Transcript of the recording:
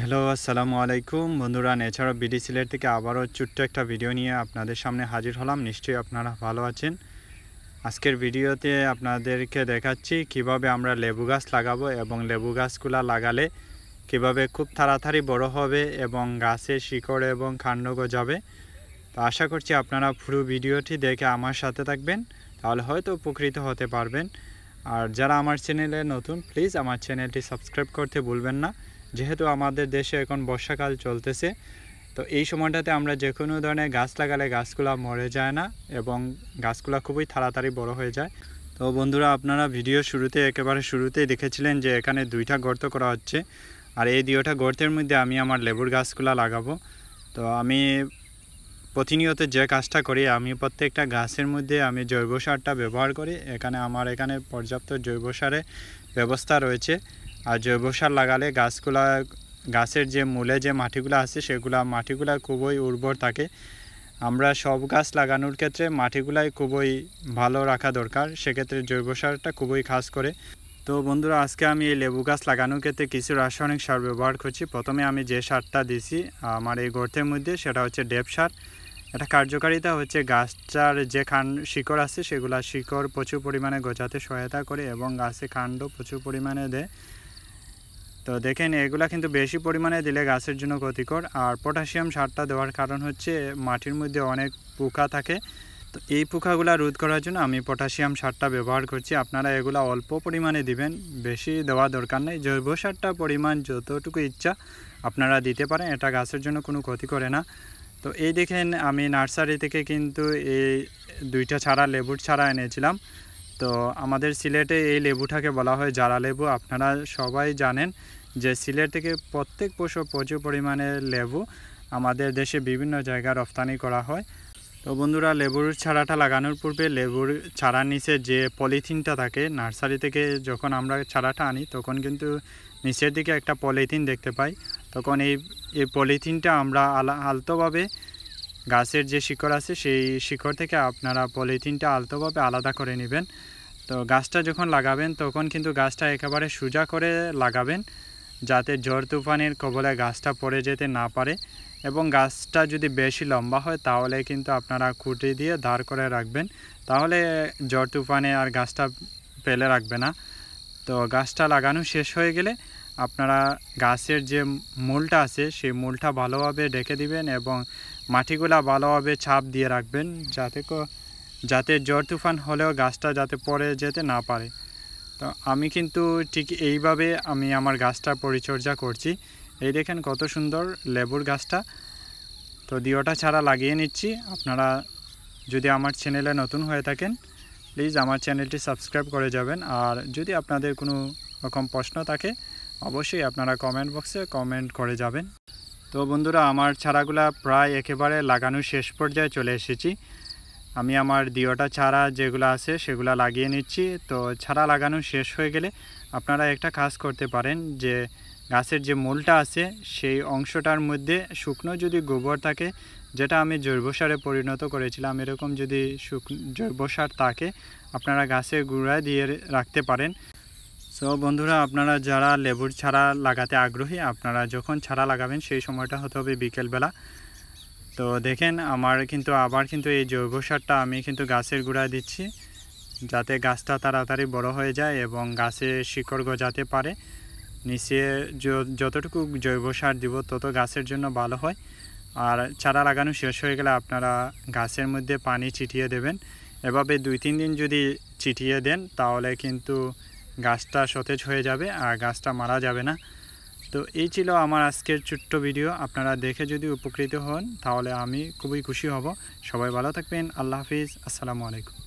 Hello, আসসালামু আলাইকুম। বন্ধুরা এছাড়াও বিডি সিলেট থেকে আবারও ছোট্ট একটা ভিডিও নিয়ে আপনাদের সামনে হাজির হলাম। নিশ্চয়ই আপনারা ভালো আছেন। আজকের ভিডিওতে আপনাদেরকে দেখাচ্ছি কীভাবে আমরা লেবু গাছ লাগাবো এবং লেবু গাছগুলা লাগালে কীভাবে খুব তাড়াতাড়ি বড় হবে এবং গাছের শিকড় এবং কাণ্ড গজাবে। তো আশা করছি আপনারা পুরো ভিডিওটি দেখে আমার সাথে থাকবেন, তাহলে হয়তো উপকৃত হতে পারবেন। আর যারা আমার চ্যানেলে নতুন, প্লিজ আমার চ্যানেলটি সাবস্ক্রাইব করতে ভুলবেন না। যেহেতু আমাদের দেশে এখন বর্ষাকাল চলতেছে, তো এই সময়টাতে আমরা যে কোনো ধরনের গাছ লাগালে গাছগুলো মরে যায় না এবং গাছগুলো খুবই তাড়াতাড়ি বড় হয়ে যায়। তো বন্ধুরা, আপনারা ভিডিও শুরুতে একেবারে শুরুতেই দেখেছিলেন যে এখানে দুইটা গর্ত করা হচ্ছে আর এই দুইটা গর্তের মধ্যে আমি আমার লেবুর গাছগুলো লাগাবো। তো আমি প্রতিনিয়ত যে কাজটা করি, আমি প্রত্যেকটা গাছের মধ্যে আমি জৈব সারটা ব্যবহার করি। এখানে আমার এখানে পর্যাপ্ত জৈব সারের ব্যবস্থা রয়েছে। আর জৈব সার লাগালে গাছগুলা, গাছের যে মূলে যে মাটিগুলো আছে সেগুলা, মাটিগুলা খুবই উর্বর থাকে। আমরা সব গাছ লাগানোর ক্ষেত্রে মাটিগুলাই খুবই ভালো রাখা দরকার, সেক্ষেত্রে জৈব সারটা খুবই খাস করে। তো বন্ধুরা, আজকে আমি এই লেবু গাছ লাগানোর ক্ষেত্রে কিছু রাসায়নিক সার ব্যবহার করছি। প্রথমে আমি যে সারটা দিছি, আমার এই গর্তের মধ্যে, সেটা হচ্ছে ডেপ সার। এটা কার্যকারিতা হচ্ছে গাছটার যে খান শিকড় আছে, সেগুলা শিকড় প্রচুর পরিমাণে গজাতে সহায়তা করে এবং গাছে কাণ্ড প্রচুর পরিমাণে দেয়। তো দেখেন, এগুলা কিন্তু বেশি পরিমাণে দিলে গাছের জন্য ক্ষতিকর। আর পটাশিয়াম সারটা দেওয়ার কারণ হচ্ছে, মাটির মধ্যে অনেক পোকা থাকে। তো এই পোকাগুলো রোধ করার জন্য আমি পটাশিয়াম সারটা ব্যবহার করছি। আপনারা এগুলা অল্প পরিমাণে দিবেন, বেশি দেওয়া দরকার নেই। জৈব সারটা পরিমাণ যতটুকু ইচ্ছা আপনারা দিতে পারেন, এটা গাছের জন্য কোনো ক্ষতি করে না। তো এই দেখেন, আমি নার্সারি থেকে কিন্তু এই দুইটা ছাড়া লেবুর ছাড়া এনেছিলাম। তো আমাদের সিলেটে এই লেবুটাকে বলা হয় জারা লেবু। আপনারা সবাই জানেন যে সিলেট থেকে প্রত্যেক বছর প্রচুর পরিমাণে লেবু আমাদের দেশে বিভিন্ন জায়গায় রপ্তানি করা হয়। তো বন্ধুরা, লেবুর ছাড়াটা লাগানোর পূর্বে লেবুর চারার নিচে যে পলিথিনটা থাকে, নার্সারি থেকে যখন আমরা চারাটা আনি, তখন কিন্তু নিচের দিকে একটা পলিথিন দেখতে পাই। তখন এই এই পলিথিনটা আমরা আলা, আলতোভাবে গাছের যে শিকড় আছে, সেই শিকড় থেকে আপনারা পলিথিনটা আলতোভাবে আলাদা করে নেবেন। তো গাছটা যখন লাগাবেন, তখন কিন্তু গাছটা একেবারে সোজা করে লাগাবেন, যাতে ঝড় তুফানের কবলে গাছটা পড়ে যেতে না পারে এবং গাছটা যদি বেশি লম্বা হয়, তাহলে কিন্তু আপনারা খুঁটি দিয়ে দাঁড় করে রাখবেন। তাহলে ঝড় তুফানে আর গাছটা ফেলে রাখবে না। তো গাছটা লাগানো শেষ হয়ে গেলে আপনারা গাছের যে মূলটা আছে, সেই মূলটা ভালোভাবে ডেকে দিবেন এবং মাটিগুলা ভালোভাবে ছাপ দিয়ে রাখবেন যাতে যাতে জ্বর তুফান হলেও গাছটা যাতে পরে যেতে না পারে। তো আমি কিন্তু ঠিক এইভাবে আমি আমার গাছটা পরিচর্যা করছি। এই দেখেন কত সুন্দর লেবুর গাছটা। তো দিওটা ছাড়া লাগিয়ে নিচ্ছি। আপনারা যদি আমার চ্যানেলে নতুন হয়ে থাকেন, প্লিজ আমার চ্যানেলটি সাবস্ক্রাইব করে যাবেন। আর যদি আপনাদের কোনো রকম প্রশ্ন থাকে অবশ্যই আপনারা কমেন্ট বক্সে কমেন্ট করে যাবেন। তো বন্ধুরা, আমার ছাড়াগুলা প্রায় একেবারে লাগানোর শেষ পর্যায়ে চলে এসেছি। আমি আমার দিওটা ছাড়া যেগুলো আছে সেগুলো লাগিয়ে নিচ্ছি। তো ছাড়া লাগানো শেষ হয়ে গেলে আপনারা একটা কাজ করতে পারেন যে, গাছের যে মূলটা আছে সেই অংশটার মধ্যে শুকনো যদি গোবর থাকে, যেটা আমি জৈব সারে পরিণত করেছিলাম, এরকম যদি জৈব সার থাকে, আপনারা গাছের গুঁড়ায় দিয়ে রাখতে পারেন। সো বন্ধুরা, আপনারা যারা লেবুর ছাড়া লাগাতে আগ্রহী, আপনারা যখন ছাড়া লাগাবেন, সেই সময়টা হতে হবে বিকেলবেলা। তো দেখেন, আমার কিন্তু, আবার কিন্তু এই জৈব সারটা আমি কিন্তু গাছের গুঁড়ায় দিচ্ছি, যাতে গাছটা তাড়াতাড়ি বড় হয়ে যায় এবং গাছে শিকড় গজাতে পারে। নিচে যতটুকু জৈব সার দিব, তত গাছের জন্য ভালো হয়। আর চারা লাগানো শেষ হয়ে গেলে আপনারা গাছের মধ্যে পানি ছিটিয়ে দেবেন। এভাবে দুই, তিন দিন যদি ছিটিয়ে দেন, তাহলে কিন্তু গাছটা সতেজ হয়ে যাবে আর গাছটা মারা যাবে না। তো এই ছিল আমার আজকের ছোট্ট ভিডিও। আপনারা দেখে যদি উপকৃত হন, তাহলে আমি খুবই খুশি হব। সবাই ভালো থাকবেন। আল্লাহ হাফিজ। আসসালামু আলাইকুম।